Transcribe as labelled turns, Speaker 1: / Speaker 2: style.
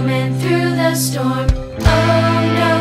Speaker 1: storm through the storm. Oh no.